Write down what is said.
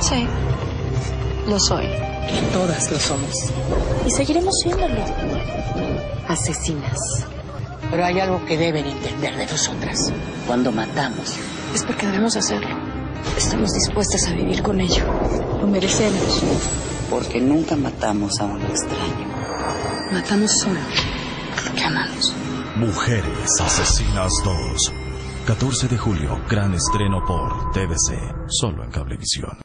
Sí, lo soy. Todas lo somos. Y seguiremos siéndolo. Asesinas. Pero hay algo que deben entender de nosotras. Cuando matamos, Es porque debemos hacerlo. Estamos dispuestas a vivir con ello. Lo merecemos. porque nunca matamos a un extraño. Matamos solo porque amamos. Mujeres Asesinas 2. 14 de julio, gran estreno por TVC, solo en Cablevisión.